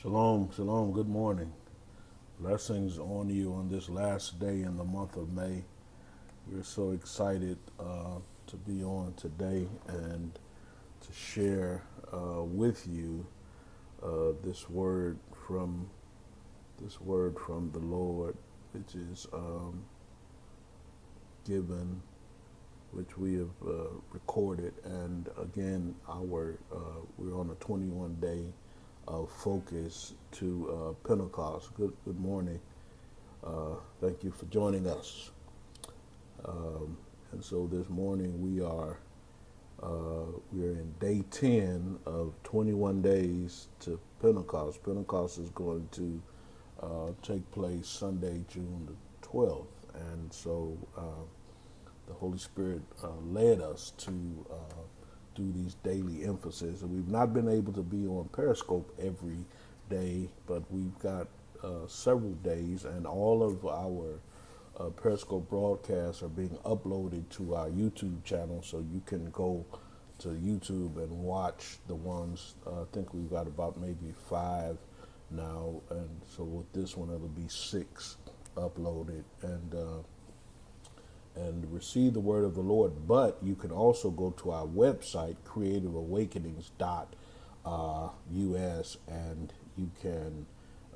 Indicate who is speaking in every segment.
Speaker 1: Shalom, shalom, good morning. Blessings on you on this last day in the month of May. We're so excited uh, to be on today and to share uh, with you uh, this word from this word from the Lord, which is um, given, which we have uh, recorded, and again, our uh, we're on a 21 day of focus to uh, Pentecost. Good, good morning. Uh, thank you for joining us. Um, and so this morning we are uh, we are in day 10 of 21 days to Pentecost. Pentecost is going to uh, take place Sunday, June the 12th. And so uh, the Holy Spirit uh, led us to do these daily emphasis. And we've not been able to be on Periscope every day, but we've got uh, several days, and all of our uh, Periscope broadcasts are being uploaded to our YouTube channel, so you can go to YouTube and watch the ones. Uh, I think we've got about maybe five now, and so with this one, it'll be six uploaded, and uh, and receive the word of the Lord. But you can also go to our website, creativeawakenings.us, uh, and you can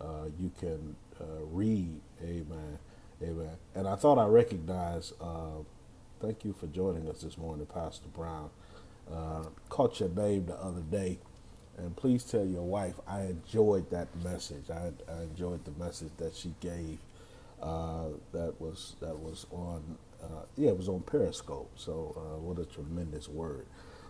Speaker 1: uh, you can uh, read. Amen. Amen. And I thought I recognized. Uh, thank you for joining us this morning, Pastor Brown. Uh, caught your name the other day. And please tell your wife I enjoyed that message. I, I enjoyed the message that she gave. Uh, that was that was on uh, yeah, it was on Periscope. So uh, what a tremendous word.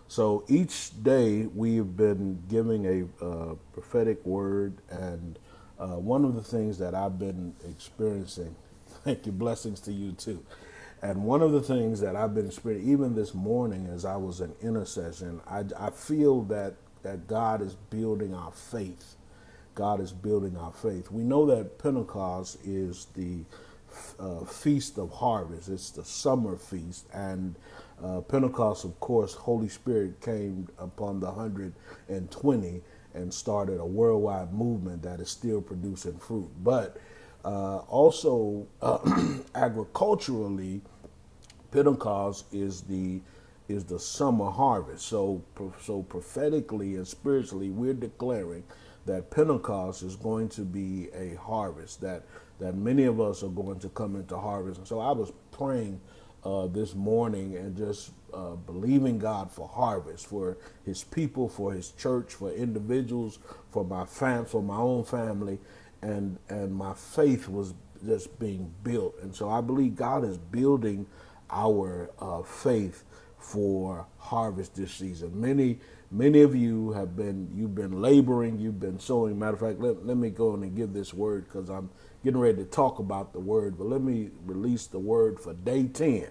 Speaker 1: So each day we've been giving a uh, prophetic word, and uh, one of the things that I've been experiencing, thank you, blessings to you too. And one of the things that I've been experiencing, even this morning as I was in intercession, I, I feel that, that God is building our faith. God is building our faith. We know that Pentecost is the uh, feast of harvest. It's the summer feast, and uh, Pentecost, of course, Holy Spirit came upon the 120 and started a worldwide movement that is still producing fruit. But uh, also, agriculturally, Pentecost is the is the summer harvest. So, so prophetically and spiritually, we're declaring that Pentecost is going to be a harvest that that many of us are going to come into harvest. And so I was praying uh, this morning and just uh, believing God for harvest, for His people, for His church, for individuals, for my fam, for my own family, and and my faith was just being built. And so I believe God is building our uh, faith for harvest this season. Many many of you have been you've been laboring, you've been sowing. Matter of fact, let, let me go in and give this word because I'm getting ready to talk about the word, but let me release the word for day 10.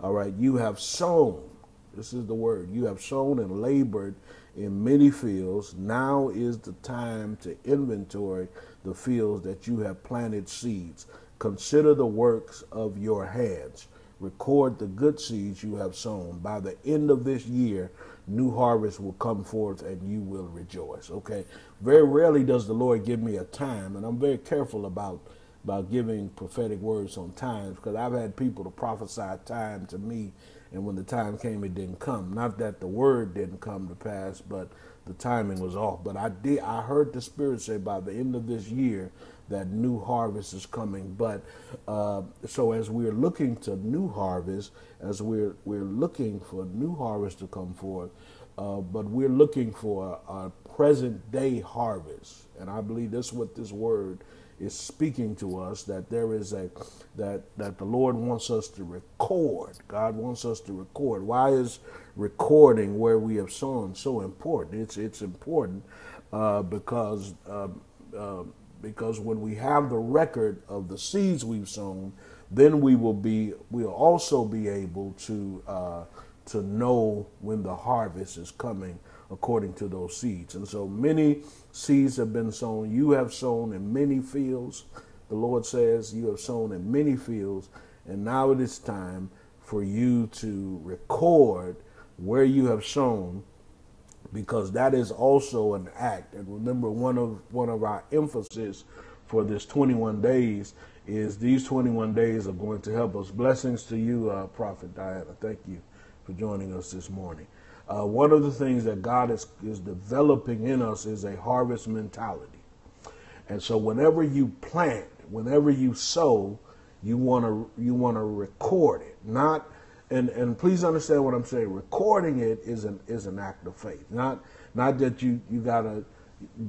Speaker 1: All right, you have sown. This is the word. You have sown and labored in many fields. Now is the time to inventory the fields that you have planted seeds. Consider the works of your hands. Record the good seeds you have sown. By the end of this year, new harvest will come forth and you will rejoice. Okay. Very rarely does the Lord give me a time, and I'm very careful about about giving prophetic words on times because I've had people to prophesy time to me, and when the time came, it didn't come. Not that the word didn't come to pass, but the timing was off. But I did. I heard the Spirit say by the end of this year that new harvest is coming. But uh, so as we're looking to new harvest, as we're we're looking for new harvest to come forth, uh, but we're looking for a, present day harvest, and I believe that's what this word is speaking to us. That there is a that that the Lord wants us to record. God wants us to record. Why is recording where we have sown so important? It's it's important uh, because. Um, uh, because when we have the record of the seeds we've sown, then we will be we'll also be able to uh, to know when the harvest is coming according to those seeds. And so many seeds have been sown. You have sown in many fields. The Lord says you have sown in many fields, and now it is time for you to record where you have sown because that is also an act. And remember, one of one of our emphasis for this 21 days is these 21 days are going to help us. Blessings to you, uh, Prophet Diana. Thank you for joining us this morning. Uh, one of the things that God is, is developing in us is a harvest mentality. And so whenever you plant, whenever you sow, you want to you want to record it. Not and and please understand what I'm saying. Recording it is an is an act of faith. Not not that you you got to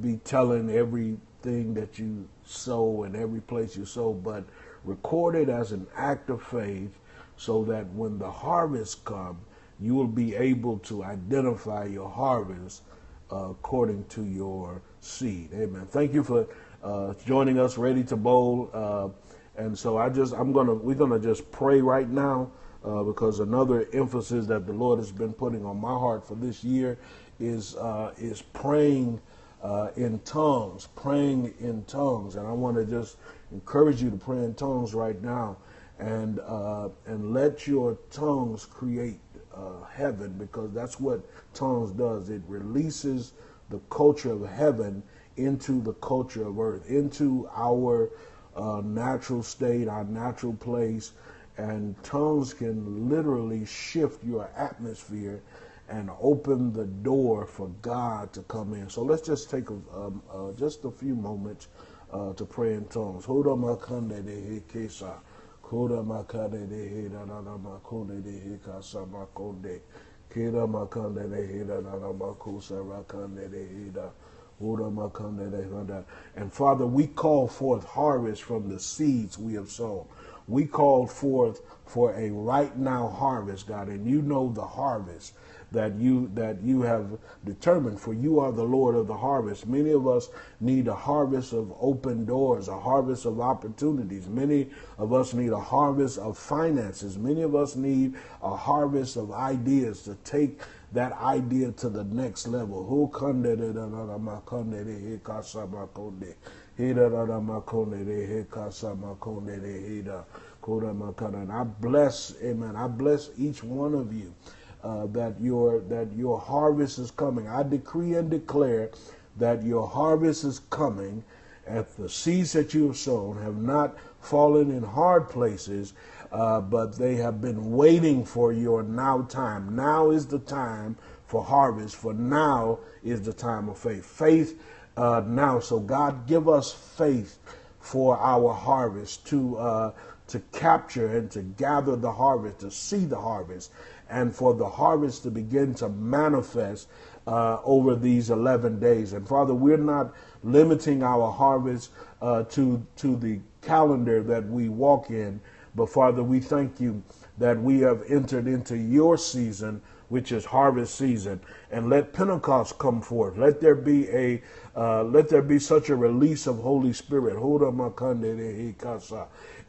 Speaker 1: be telling everything that you sow and every place you sow, but record it as an act of faith so that when the harvest comes, you will be able to identify your harvest uh, according to your seed. Amen. Thank you for uh, joining us, Ready to Bowl. Uh, and so I just, I'm gonna, we're gonna just pray right now uh, because another emphasis that the Lord has been putting on my heart for this year is uh, is praying uh, in tongues, praying in tongues, and I want to just encourage you to pray in tongues right now, and uh, and let your tongues create uh, heaven because that's what tongues does. It releases the culture of heaven into the culture of earth, into our uh, natural state, our natural place, and tongues can literally shift your atmosphere and open the door for God to come in. So let's just take a, um, uh, just a few moments uh, to pray in tongues. Keda makande de heda na na makusa rakande de heda. And Father, we call forth harvest from the seeds we have sown. We called forth for a right now harvest, God, and you know the harvest that you that you have determined for you are the lord of the harvest. Many of us need a harvest of open doors a harvest of opportunities. Many of us need a harvest of finances. Many of us need a harvest of ideas to take that idea to the next level. Who and I bless, amen. I bless each one of you uh, that your that your harvest is coming. I decree and declare that your harvest is coming, and the seeds that you have sown have not fallen in hard places, uh, but they have been waiting for your now time. Now is the time for harvest. For now is the time of faith. Faith uh, now. So God, give us faith for our harvest to uh, to capture and to gather the harvest, to see the harvest, and for the harvest to begin to manifest uh, over these 11 days. And Father, we're not limiting our harvest uh, to, to the calendar that we walk in, but Father, we thank you that we have entered into your season, which is harvest season, and let Pentecost come forth. Let there be a uh, let there be such a release of Holy Spirit. Hold on.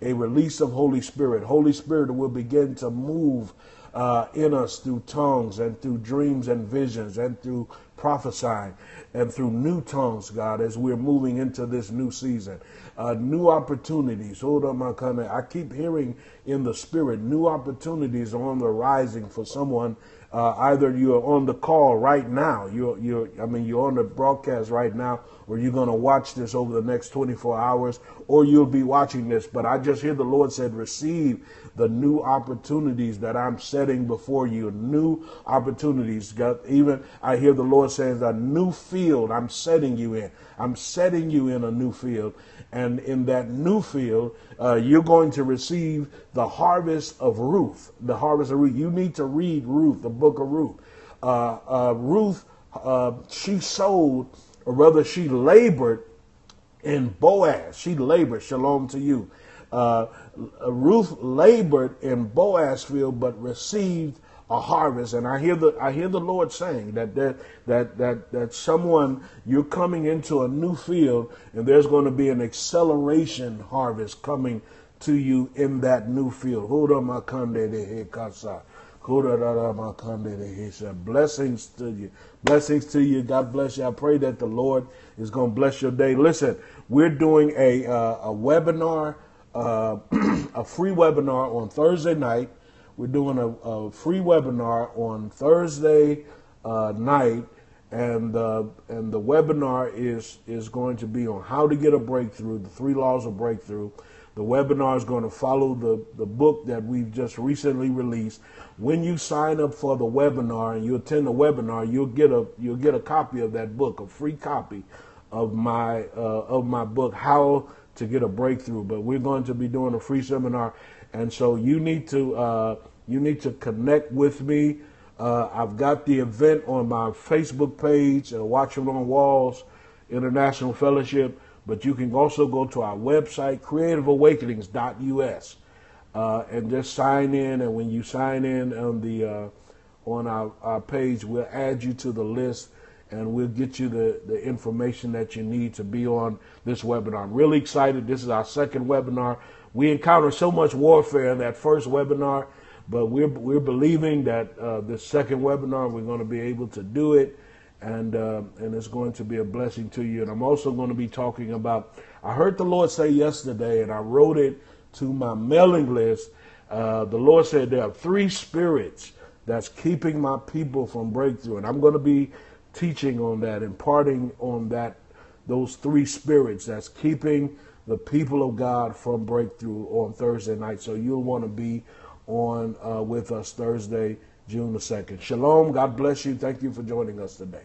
Speaker 1: A release of Holy Spirit. Holy Spirit will begin to move uh, in us through tongues and through dreams and visions and through prophesying and through new tongues, God, as we're moving into this new season. Uh, new opportunities. Hold on, my kind I keep hearing in the spirit, new opportunities are on the rising for someone. Uh, either you're on the call right now, you're, you're, I mean, you're on the broadcast right now, or you're going to watch this over the next 24 hours, or you'll be watching this. But I just hear the Lord said, receive the new opportunities that I'm setting before you, new opportunities. God, even I hear the Lord saying, a new field I'm setting you in. I'm setting you in a new field. And in that new field, uh, you're going to receive the harvest of Ruth. The harvest of Ruth. You need to read Ruth, the book of Ruth. Uh, uh, Ruth, uh, she sold, or rather, she labored in Boaz. She labored, shalom to you. Uh, Ruth labored in Boaz field, but received a harvest. And I hear the I hear the Lord saying that that that that, that someone you're coming into a new field, and there's going to be an acceleration harvest coming to you in that new field. Blessings to you. Blessings to you. God bless you. I pray that the Lord is going to bless your day. Listen, we're doing a, uh, a webinar uh, a free webinar on Thursday night. We're doing a, a free webinar on Thursday uh, night, and uh, and the webinar is is going to be on how to get a breakthrough, the three laws of breakthrough. The webinar is going to follow the, the book that we've just recently released. When you sign up for the webinar and you attend the webinar, you'll get a you'll get a copy of that book, a free copy of my uh, of my book, How to Get a Breakthrough. But we're going to be doing a free seminar, and so you need to uh, you need to connect with me. Uh, I've got the event on my Facebook page, uh, Watch on Walls International Fellowship, but you can also go to our website, creativeawakenings.us, uh, and just sign in. And when you sign in on the uh, on our, our page, we'll add you to the list and we'll get you the, the information that you need to be on this webinar. I'm really excited. This is our second webinar. We encountered so much warfare in that first webinar but we're, we're believing that uh, this second webinar, we're going to be able to do it, and, uh, and it's going to be a blessing to you. And I'm also going to be talking about, I heard the Lord say yesterday, and I wrote it to my mailing list. Uh, the Lord said there are three spirits that's keeping my people from breakthrough. And I'm going to be teaching on that, imparting on that, those three spirits that's keeping the people of God from breakthrough on Thursday night. So you'll want to be on uh, with us Thursday, June the 2nd. Shalom. God bless you. Thank you for joining us today.